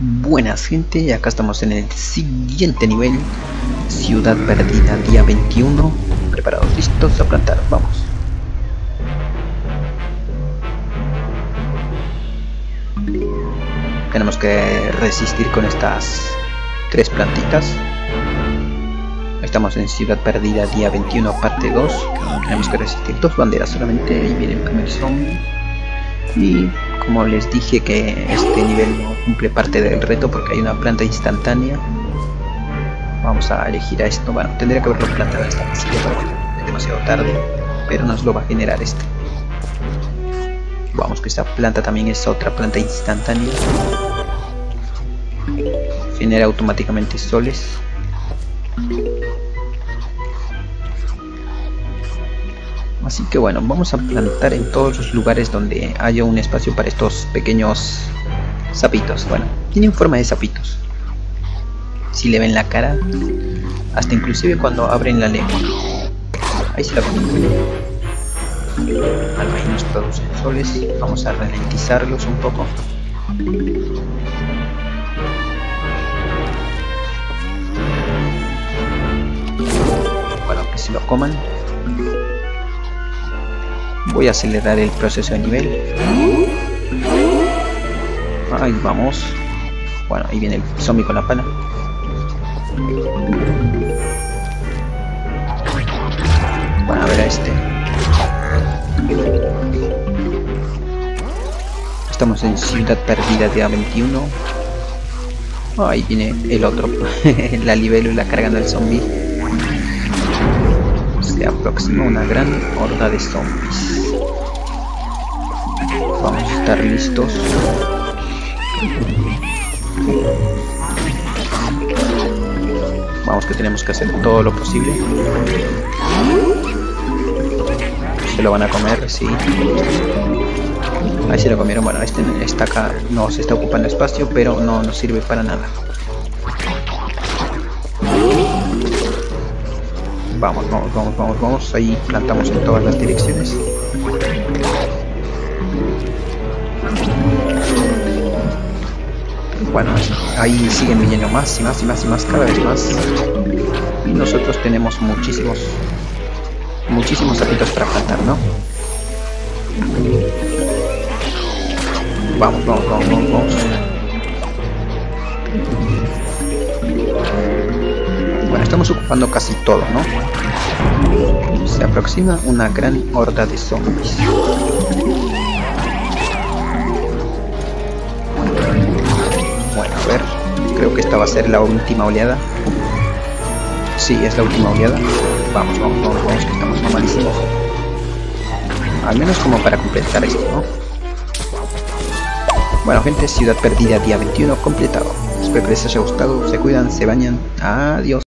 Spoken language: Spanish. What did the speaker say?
Buenas gente, acá estamos en el siguiente nivel. Ciudad Perdida, día 21 Preparados, listos a plantar, vamos. Tenemos que resistir con estas tres plantitas. Estamos en Ciudad Perdida, día 21, parte 2 Tenemos que resistir dos banderas solamente, ahí viene el zombie y como les dije que este nivel no cumple parte del reto porque hay una planta instantánea vamos a elegir a esto bueno tendría que haberlo plantado esta pero es demasiado tarde pero nos lo va a generar este. Vamos que esta planta también es otra planta instantánea. Genera automáticamente soles Así que bueno, vamos a plantar en todos los lugares donde haya un espacio para estos pequeños sapitos. Bueno, tienen forma de sapitos. Si le ven la cara, hasta inclusive cuando abren la lengua. Ahí se la ven. Al nos producen soles. Vamos a ralentizarlos un poco. Bueno, que se lo coman voy a acelerar el proceso de nivel. Ahí vamos. Bueno ahí viene el zombie con la pala. Bueno a ver a este. Estamos en ciudad perdida de A21 ahí viene el otro. La libélula cargando el zombie se aproxima una gran horda de zombies. Vamos a estar listos. Vamos que tenemos que hacer todo lo posible. Se lo van a comer, sí. Ahí se lo comieron. Bueno, este está acá, no se está ocupando espacio, pero no nos sirve para nada. Vamos, vamos, vamos, vamos, vamos. Ahí plantamos en todas las direcciones. Bueno, ahí siguen viniendo más y más y más y más, cada vez más. Y nosotros tenemos muchísimos, muchísimos sapitos para plantar, ¿no? Vamos, vamos, vamos, vamos, vamos. Estamos ocupando casi todo, ¿no? Se aproxima una gran horda de zombies. Bueno, a ver, creo que esta va a ser la última oleada. Sí, es la última oleada. Vamos, vamos, vamos, vamos, que estamos malísimos. Al menos como para completar esto, ¿no? Bueno gente, Ciudad Perdida día 21 completado. Espero que les haya gustado, se cuidan, se bañan. Adiós.